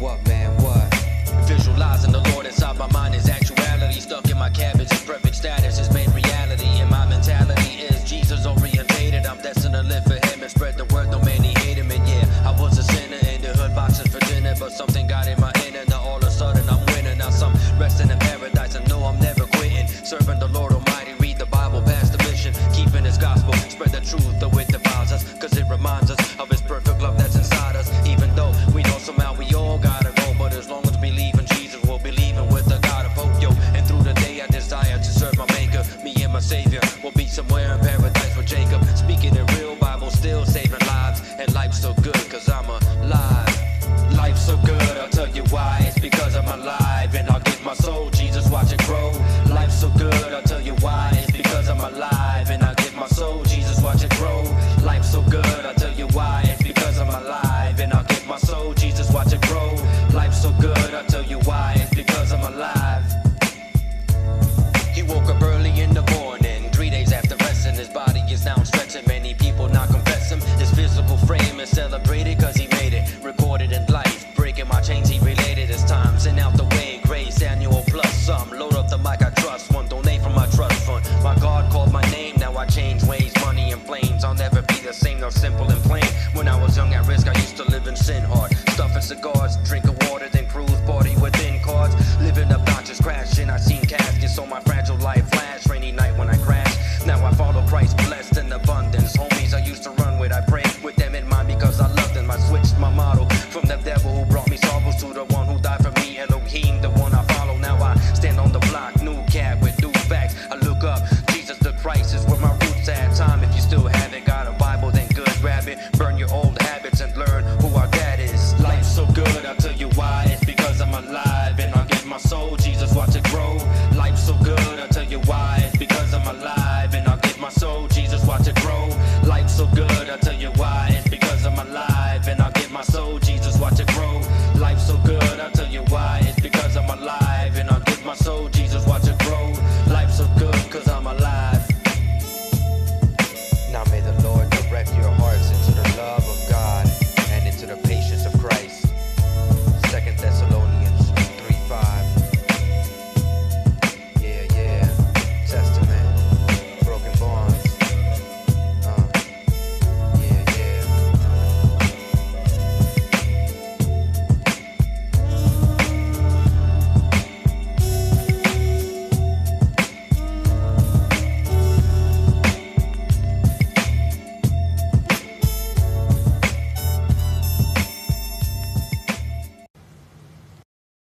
What, man, what? Visualizing the Lord inside my mind is actuality. Stuck in my cabbage, perfect status is made reality. And my mentality is Jesus orientated. I'm destined to live for him and spread the word, though many hate him. And yeah, I was a sinner in the hood boxes for dinner, but something got in my inner. Now all of a sudden I'm winning. Now some resting in paradise. I know I'm never quitting. Serving the Lord Almighty, read the Bible, pass the mission. Keeping his gospel, spread the truth. The We'll be somewhere in paradise with Jacob, speaking in real Bible, still saving lives, and life's so good. People not confess him. His physical frame is celebrated cause he made it. Recorded in life, breaking my chains, he related his times. And out the way, grace, annual plus some. Load up the mic, I trust one. Donate from my trust fund. My God called my name, now I change ways, money and flames. I'll never be the same, nor simple and plain. When I was young at risk, I used to live in sin hard. Stuffing cigars, drinking water, then cruise, party within cars. Living obnoxious, crashing. I seen caskets on my